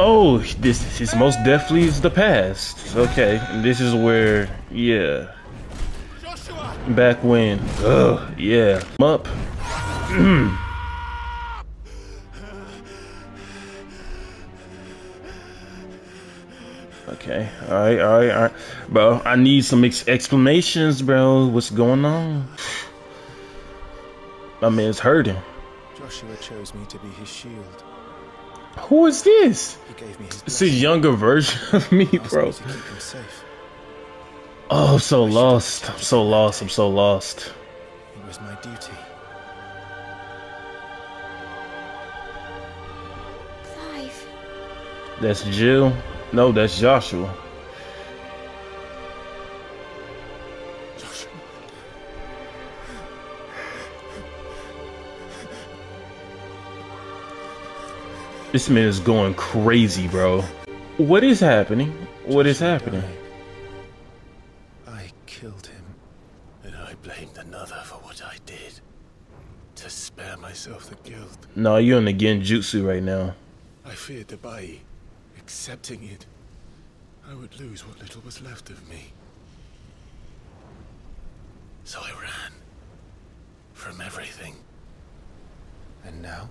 Oh, this is most definitely the past. Okay, this is where, yeah. Back when, ugh, yeah. Up. okay, all right, all right, all right, bro. I need some ex explanations, bro. What's going on? My man's hurting. Joshua chose me to be his shield. Who is this? He gave me his It's a younger version of me, bro. me to keep him safe. Oh, I'm so lost. I'm so lost. I'm so lost. It was my duty. Clive. That's Jill. No, that's Joshua. Joshua. This man is going crazy, bro. What is happening? What is happening? I killed him. And I blamed another for what I did. To spare myself the guilt. No, you're in the genjutsu right now. I feared the Bai. Accepting it, I would lose what little was left of me. So I ran. From everything. And now?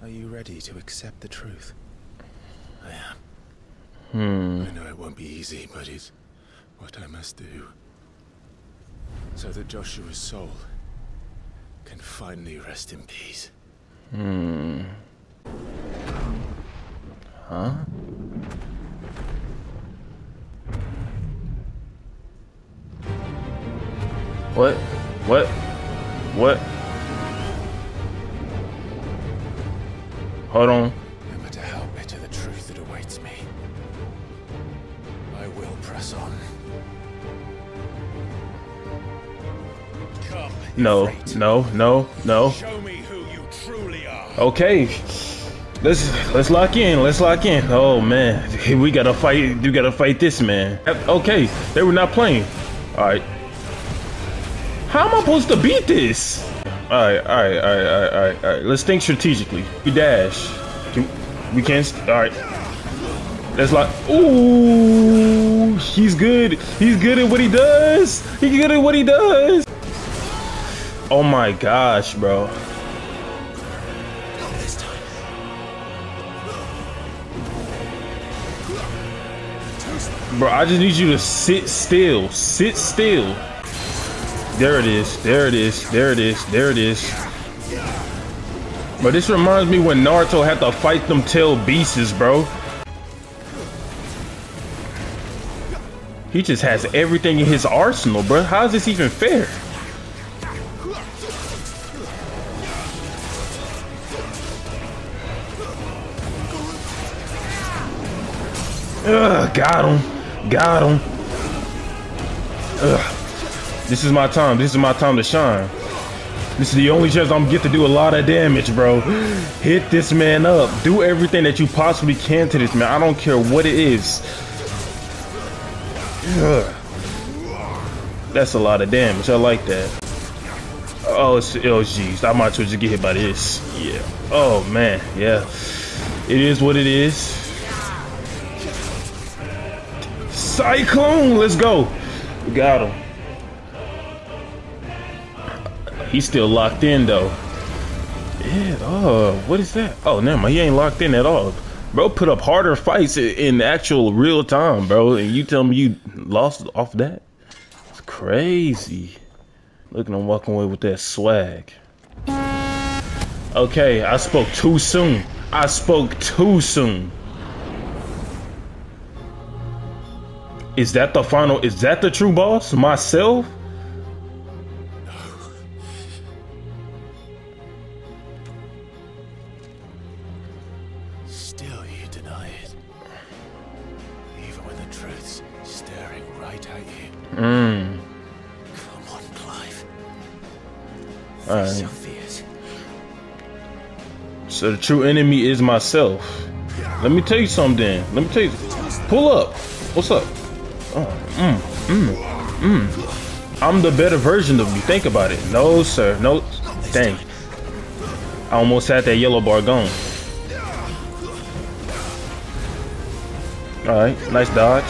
Are you ready to accept the truth? I am. Hmm. I know it won't be easy, but it's what I must do. So that Joshua's soul can finally rest in peace. Hmm. Huh? What? What? What? Hold on. Remember to help me to the truth that awaits me, I will press on. Come, No, no, no, no. Show me who you truly are. Okay. Let's let's lock in. Let's lock in. Oh man, we gotta fight. We gotta fight this man. Okay, they were not playing. All right. How am I supposed to beat this? All right, all right, all right, all right, all right. All right. Let's think strategically. We dash. Can, we can't. st- All right. Let's lock. Ooh, he's good. He's good at what he does. He's good at what he does. Oh my gosh, bro. Bro, I just need you to sit still. Sit still. There it is. There it is. There it is. There it is. But this reminds me when Naruto had to fight them tail beasts, bro. He just has everything in his arsenal, bro. How is this even fair? Ugh, got him. Got him. Ugh. This is my time. This is my time to shine. This is the only chance I'm get to do a lot of damage, bro. Hit this man up. Do everything that you possibly can to this man. I don't care what it is. Ugh. That's a lot of damage. I like that. Oh, it's, oh, jeez. I might as well just get hit by this. Yeah. Oh, man. Yeah. It is what it is. Cyclone, let's go. We got him. He's still locked in though. Yeah. Oh, what is that? Oh, never mind. He ain't locked in at all. Bro, put up harder fights in actual real time, bro. And you tell me you lost off that? It's crazy. Look at him walking away with that swag. Okay, I spoke too soon. I spoke too soon. Is that the final? Is that the true boss? Myself? Alright. So the true enemy is myself. Let me tell you something. Let me tell you. Pull up. What's up? Oh, mm, mm, mm. I'm the better version of you. Think about it. No, sir. No. Dang. I almost had that yellow bar gone. All right, nice dodge.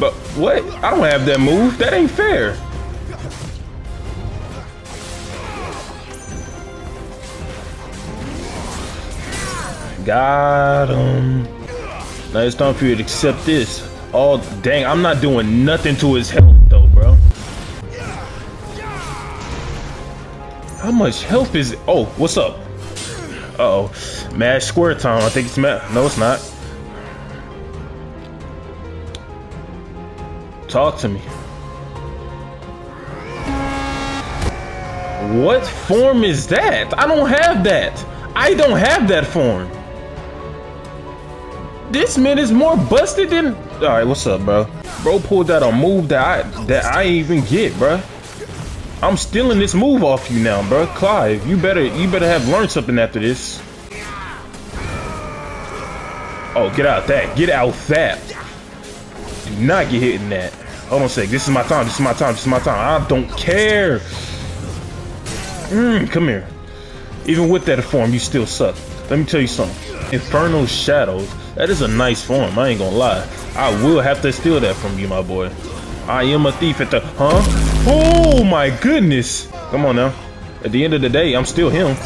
But what? I don't have that move. That ain't fair. Got him. Now it's time for you to accept this. Oh, dang, I'm not doing nothing to his health, though, bro. How much health is it? Oh, what's up? Uh oh Mash Square Time. I think it's Mash. No, it's not. Talk to me. What form is that? I don't have that. I don't have that form. This man is more busted than. All right, what's up, bro? Bro pulled out a move that I that I even get, bro. I'm stealing this move off you now, bro. Clive, you better you better have learned something after this. Oh, get out that. Get out that. Do not get hit in that. Hold on a sec. This is my time. This is my time. This is my time. I don't care. Mm, come here. Even with that form, you still suck. Let me tell you something. Infernal Shadows. That is a nice form. I ain't gonna lie. I will have to steal that from you, my boy. I am a thief at the... Huh? Oh, my goodness. Come on now. At the end of the day, I'm still him.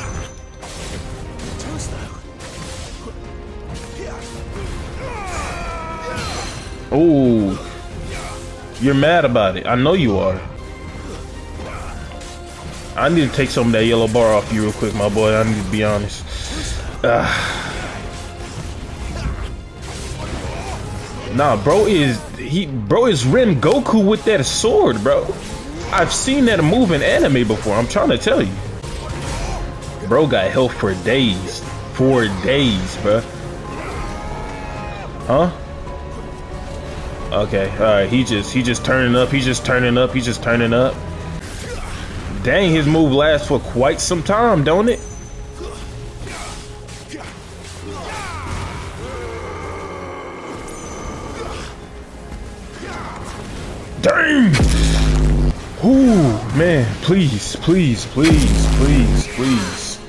Oh, you're mad about it. I know you are. I need to take some of that yellow bar off you real quick, my boy. I need to be honest. Uh, nah, bro is he bro is Rengoku with that sword, bro. I've seen that move in anime before. I'm trying to tell you. Bro got health for days. For days, bro. Huh? Okay, alright, he just he just turning up, he's just turning up, he's just turning up. Dang, his move lasts for quite some time, don't it? Dang! Ooh, man, please, please, please, please, please.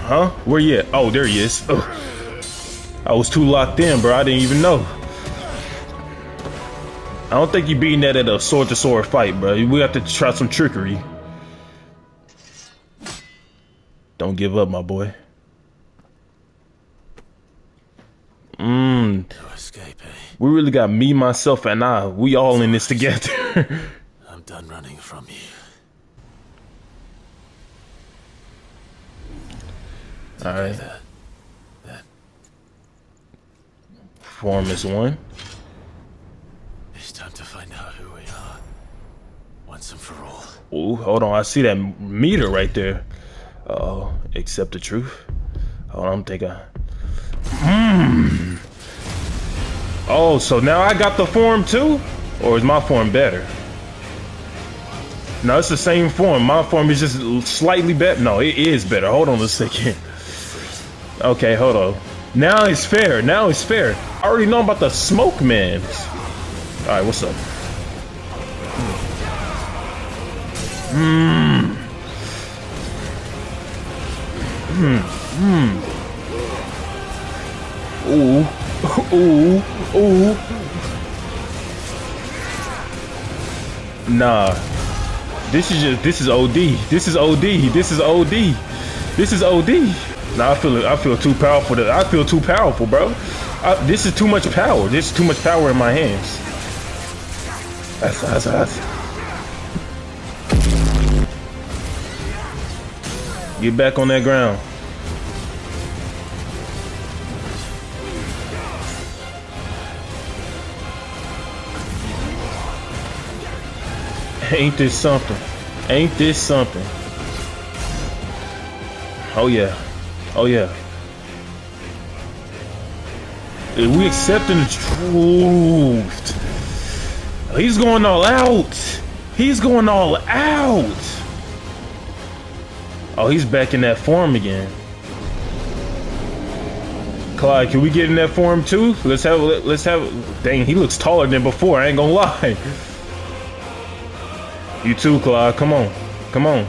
Huh? Where you at? Oh, there he is. Ugh. I was too locked in, bro. I didn't even know. I don't think you beating that at a sword to sword fight, bro. We have to try some trickery. Don't give up, my boy. Mmm. No escape, eh? We really got me, myself, and I. We all in this together. I'm done running from you. all right. That, that Form is one. it's time to find out who we are. Once and for all. Ooh, hold on. I see that meter right there. Uh oh. Accept the truth. Hold on. I'm thinking. Hmm. Oh, so now I got the form too? Or is my form better? No, it's the same form. My form is just slightly better. No, it is better. Hold on a second. Okay, hold on. Now it's fair. Now it's fair. I already know about the smoke man. All right, what's up? Mmm. Hmm. Hmm. Ooh. Ooh. Ooh. Nah. This is just this is OD. This is OD. This is OD. This is OD. Nah, I feel I feel too powerful. To, I feel too powerful, bro. I, this is too much power. This is too much power in my hands. That's that's that's. Get back on that ground. Ain't this something? Ain't this something? Oh yeah. Oh yeah. If we accepting the truth. He's going all out. He's going all out. Oh, he's back in that form again. Clive, can we get in that form too? Let's have let's have dang, he looks taller than before, I ain't gonna lie. You too, Clive. Come on. Come on.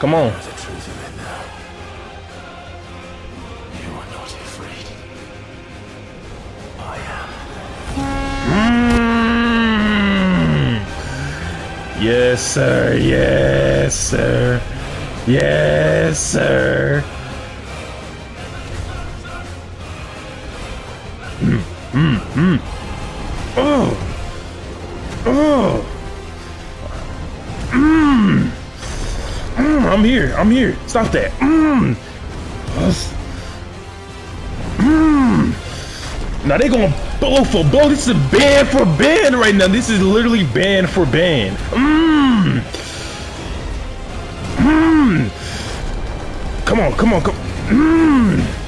Come on. The truth of it now. You are not afraid. I am. Mm. Yes, sir. Yes, sir. Yes, sir. Mm, mm. Oh. Oh. Mm. Mm, I'm here. I'm here. Stop that. Mm. Mm. Now they gonna blow for blow. This is band for band right now. This is literally band for band. Mmm. Mmm. Come on, come on, come. Mmm.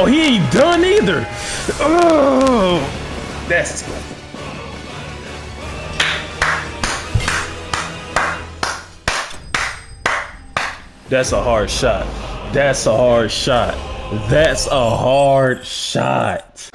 Oh, he ain't done either. Oh, that's. That's a hard shot. That's a hard shot. That's a hard shot.